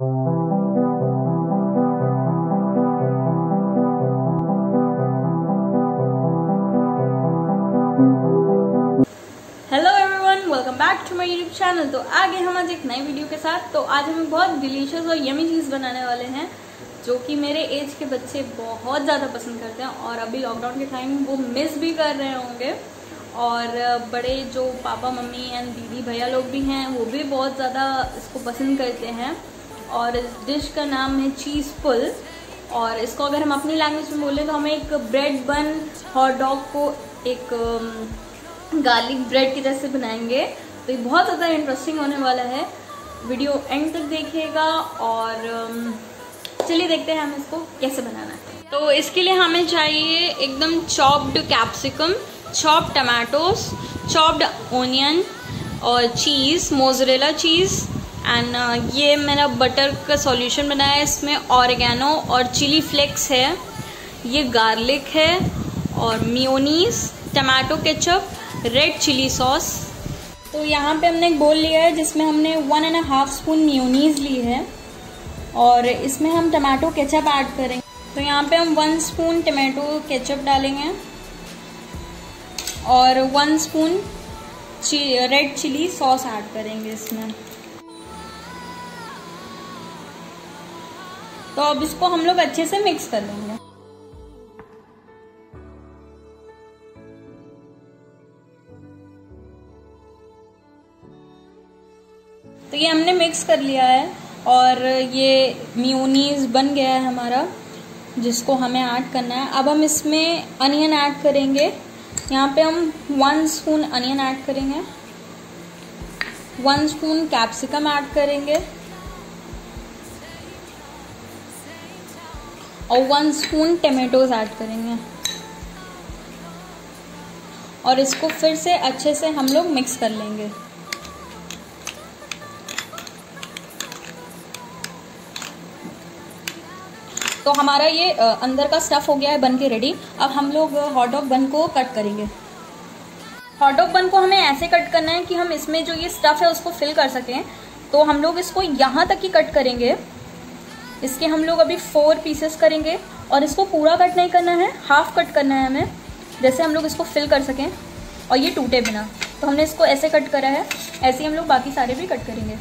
Welcome back to my YouTube channel तो आगे हम आज एक नई वीडियो के साथ तो आज हम बहुत डिलीशियस और यमी चीज़ बनाने वाले हैं, जो कि मेरे एज के बच्चे बहुत ज़्यादा पसंद करते हैं और अभी लॉकडाउन के टाइम वो मिस भी कर रहे होंगे। और बड़े जो पापा, मम्मी एंड दीदी, भैया लोग भी हैं, वो भी बहुत ज़्यादा इसको पसंद करते हैं। और इस डिश का नाम है चीज़ पुल और इसको अगर हम अपनी लैंग्वेज में बोलें तो हमें एक ब्रेड बन हॉट डॉग को एक गार्लिक ब्रेड की तरह से बनाएँगे। तो ये बहुत ज़्यादा इंटरेस्टिंग होने वाला है। वीडियो एंड तक देखिएगा और चलिए देखते हैं हम इसको कैसे बनाना है। तो इसके लिए हमें चाहिए एकदम chopped capsicum chopped tomatoes chopped onion और चीज़ मोजरेला चीज़ एंड ये मेरा बटर का सॉल्यूशन बनाया है। इसमें ऑर्गेनो और चिली फ्लेक्स है। ये गार्लिक है और mayonnaise tomato ketchup red chilli sauce तो यहाँ पे हमने एक बोल लिया है जिसमें हमने one and half spoon mayonnaise ली है। और इसमें हम टमाटो केचप ऐड करेंगे। तो यहाँ पे हम वन स्पून टमाटो केचप डालेंगे। और वन स्पून ची, रेड चिली सॉस ऐड करेंगे इसमें। तो अब इसको हम लोग अच्छे से मिक्स कर लेंगे। तो ये हमने मिक्स कर लिया है और ये म्यूनीज बन गया है हमारा, जिसको हमें ऐड करना है। अब हम इसमें अनियन ऐड करेंगे। यहाँ पे हम वन स्पून अनियन ऐड करेंगे। वन स्पून कैप्सिकम ऐड करेंगे। और वन स्पून टमेटोज ऐड करेंगे। और इसको फिर से अच्छे से हम लोग मिक्स कर लेंगे। तो हमारा ये अंदर का स्टफ़ हो गया है, बन के रेडी अब हम लोग हॉट डॉग बन को कट करेंगे। हॉट डॉग बन को हमें ऐसे कट करना है कि हम इसमें जो ये स्टफ़ है उसको फिल कर सकें। तो हम लोग इसको यहाँ तक ही कट करेंगे। इसके हम लोग अभी फोर पीसेस करेंगे और इसको पूरा कट नहीं करना है हाफ़ कट करना है हमें, जैसे हम लोग इसको फिल कर सकें। और ये टूटे बिना तो हमने इसको ऐसे कट करा है, ऐसे ही हम लोग बाकी सारे भी कट करेंगे।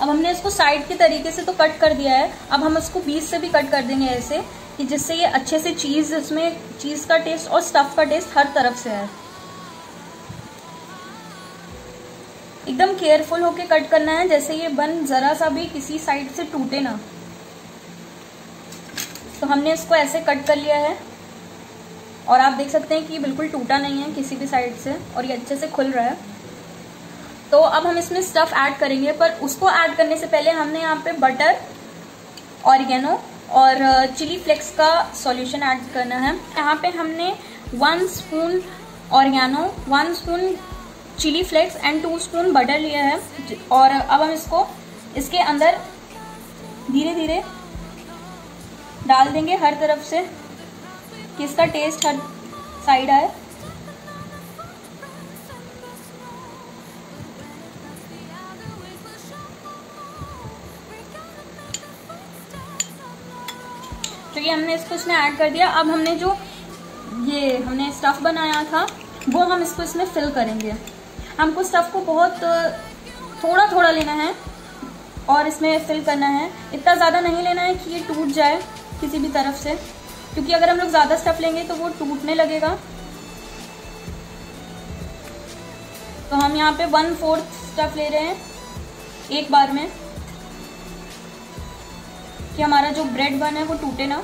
अब हमने इसको साइड के तरीके से तो कट कर दिया है, अब हम इसको बीच से भी कट कर देंगे ऐसे, कि जिससे ये अच्छे से चीज़ इसमें चीज़ का टेस्ट और स्टफ़ का टेस्ट हर तरफ़ से है एकदम केयरफुल होके कट करना है, जैसे ये बन जरा सा भी किसी साइड से टूटे ना। तो हमने इसको ऐसे कट कर लिया है। और आप देख सकते हैं कि बिल्कुल टूटा नहीं है किसी भी साइड से, और ये अच्छे से खुल रहा है। तो अब हम इसमें स्टफ़ ऐड करेंगे, पर उसको ऐड करने से पहले हमने यहाँ पे बटर ऑरिगेनो और चिली फ्लेक्स का सॉल्यूशन ऐड करना है। यहाँ पे हमने one spoon oregano one spoon chilli flakes and two spoon butter लिया है। और अब हम इसको, इसके अंदर धीरे धीरे डाल देंगे हर तरफ़ से, कि इसका टेस्ट हर साइड आए। तो ये हमने इसको इसमें ऐड कर दिया। अब हमने जो ये हमने स्टफ़ बनाया था, वो हम इसको इसमें फिल करेंगे। हमको स्टफ़ को बहुत थोड़ा थोड़ा लेना है और इसमें फिल करना है। इतना ज़्यादा नहीं लेना है कि ये टूट जाए किसी भी तरफ़ से, क्योंकि अगर हम लोग ज़्यादा स्टफ़ लेंगे तो वो टूटने लगेगा। तो हम यहाँ पे वन फोर्थ स्टफ़ ले रहे हैं एक बार में, कि हमारा जो ब्रेड बन है वो टूटे ना।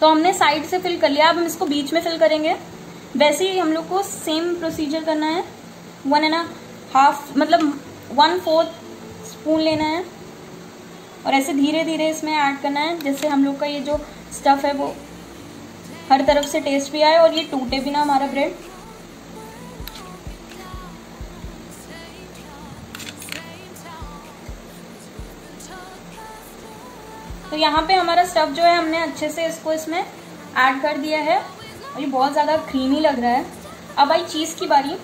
तो हमने साइड से फिल कर लिया। अब हम इसको बीच में फिल करेंगे। वैसे ही हम लोग को सेम प्रोसीजर करना है। वन एंड हाफ़ मतलब वन फोर्थ स्पून लेना है। और ऐसे धीरे धीरे इसमें ऐड करना है। जिससे हम लोग का ये जो स्टफ़ है वो हर तरफ़ से टेस्ट भी आए और ये टूटे भी ना हमारा ब्रेड यहाँ पे हमारा स्टफ़ जो है, हमने अच्छे से इसको इसमें ऐड कर दिया है। ये बहुत ज़्यादा क्रीमी लग रहा है। अब आई चीज़ की बारी।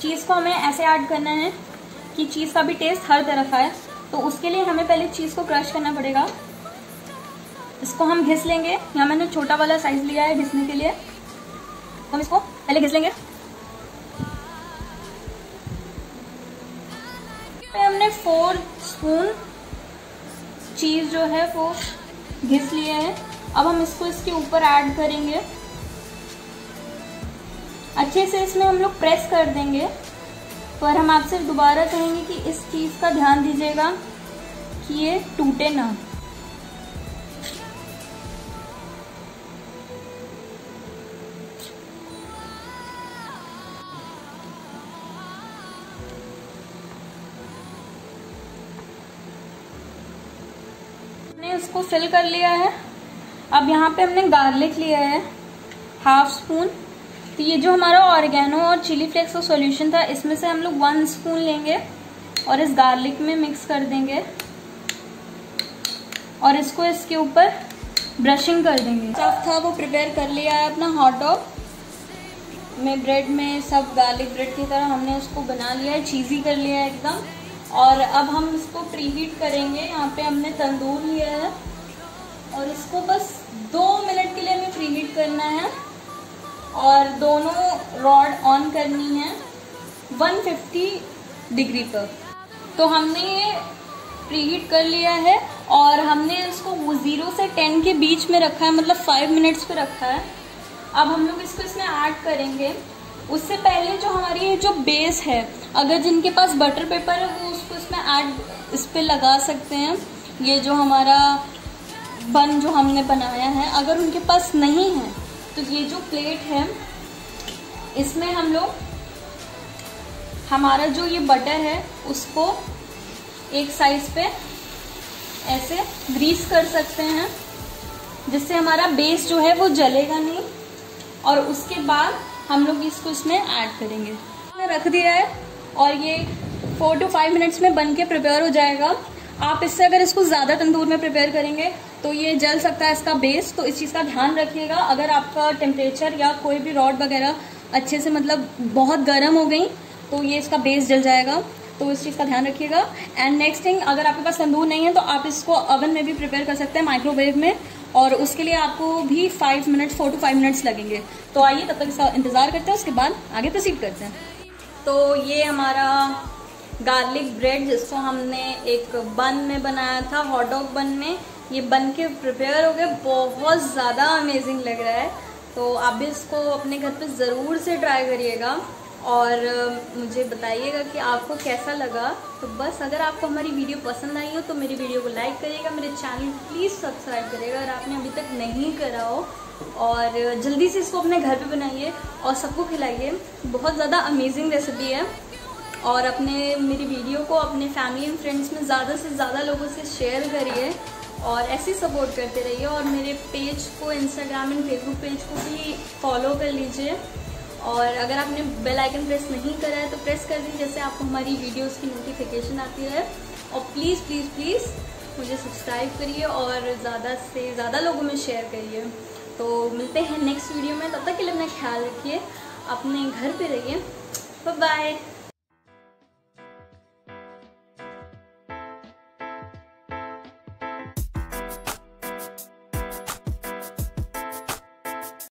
चीज़ को हमें ऐसे ऐड करना है कि चीज़ का भी टेस्ट हर तरफ़ आए। तो उसके लिए हमें पहले चीज़ को क्रश करना पड़ेगा। इसको हम घिस लेंगे। यहाँ मैंने छोटा वाला साइज़ लिया है घिसने के लिए। हम इसको पहले घिस लेंगे। हमने फोर स्पून चीज़ जो है वो घिस लिए हैं। अब हम इसको इसके ऊपर ऐड करेंगे। अच्छे से इसमें हम लोग प्रेस कर देंगे। पर हम आपसे दोबारा कहेंगे कि इस चीज़ का ध्यान दीजिएगा कि ये टूटे ना। इसको फिल कर लिया है। अब यहाँ पे हमने गार्लिक लिया है हाफ़ स्पून तो ये जो हमारा ऑर्गेनो और चिली फ्लेक्स का सॉल्यूशन था, इसमें से हम लोग वन स्पून लेंगे और इस गार्लिक में मिक्स कर देंगे। और इसको इसके ऊपर ब्रशिंग कर देंगे। सब था, वो प्रिपेयर कर लिया है अपना हॉट डॉग में ब्रेड में सब गार्लिक ब्रेड की तरह हमने उसको बना लिया है चीज़ी कर लिया है एकदम। और अब हम इसको प्रीहीट करेंगे। यहाँ पे हमने तंदूर लिया है। और इसको बस दो मिनट के लिए हमें प्रीहीट करना है। और दोनों रॉड ऑन करनी है। 150 डिग्री पर। तो हमने ये प्रीहीट कर लिया है और हमने इसको ज़ीरो से टेन के बीच में रखा है। मतलब फाइव मिनट्स पे रखा है। अब हम लोग इसको इसमें ऐड करेंगे। उससे पहले जो हमारी जो बेस है, अगर जिनके पास बटर पेपर है, वो उसको इसमें ऐड इस पर लगा सकते हैं। ये जो हमारा बन जो हमने बनाया है, अगर उनके पास नहीं है तो ये जो प्लेट है, इसमें हम लोग, हमारा जो ये बटर है, उसको एक साइज़ पे ऐसे ग्रीस कर सकते हैं, जिससे हमारा बेस जो है वो जलेगा नहीं। और उसके बाद हम लोग इसको इसमें ऐड करेंगे। रख दिया है और ये फोर टू फाइव मिनट्स में बन के प्रिपेयर हो जाएगा। आप इससे अगर इसको ज़्यादा तंदूर में प्रिपेयर करेंगे तो ये जल सकता है इसका बेस तो इस चीज़ का ध्यान रखिएगा। अगर आपका टेम्परेचर या कोई भी रॉड वगैरह अच्छे से मतलब बहुत गर्म हो गई तो ये इसका बेस जल जाएगा। तो इस चीज़ का ध्यान रखिएगा। एंड नेक्स्ट थिंग अगर आपके पास तंदूर नहीं है तो आप इसको ओवन में भी प्रिपेयर कर सकते हैं माइक्रोवेव में। और उसके लिए आपको भी five minutes four to five minutes लगेंगे। तो आइए तब तक इसका इंतज़ार करते हैं, उसके बाद आगे प्रोसीड करते हैं। तो ये हमारा गार्लिक ब्रेड जिसको हमने एक बन में बनाया था हॉट डॉग बन में, ये बन के प्रिपेयर हो गए। बहुत ज़्यादा अमेजिंग लग रहा है। तो आप भी इसको अपने घर पे ज़रूर से ट्राई करिएगा। और मुझे बताइएगा कि आपको कैसा लगा। तो बस, अगर आपको हमारी वीडियो पसंद आई हो तो मेरी वीडियो को लाइक करिएगा, मेरे चैनल प्लीज़ सब्सक्राइब करिएगा। अगर आपने अभी तक नहीं करा हो, और जल्दी से इसको अपने घर पे बनाइए और सबको खिलाइए। बहुत ज़्यादा अमेजिंग रेसिपी है। और अपने, मेरी वीडियो को अपने फैमिली एंड फ्रेंड्स में ज़्यादा से ज़्यादा लोगों से शेयर करिए और ऐसे ही सपोर्ट करते रहिए। और मेरे पेज को इंस्टाग्राम एंड फेसबुक पेज को भी फॉलो कर लीजिए। और अगर आपने बेल आइकन प्रेस नहीं करा है तो प्रेस कर दीजिए, जैसे आपको हमारी वीडियोस की नोटिफिकेशन आती है। और प्लीज़ प्लीज़ प्लीज़ मुझे सब्सक्राइब करिए और ज़्यादा से ज़्यादा लोगों में शेयर करिए। तो मिलते हैं नेक्स्ट वीडियो में, तब तक के लिए अपना ख्याल रखिए, अपने घर पर रहिए। बाय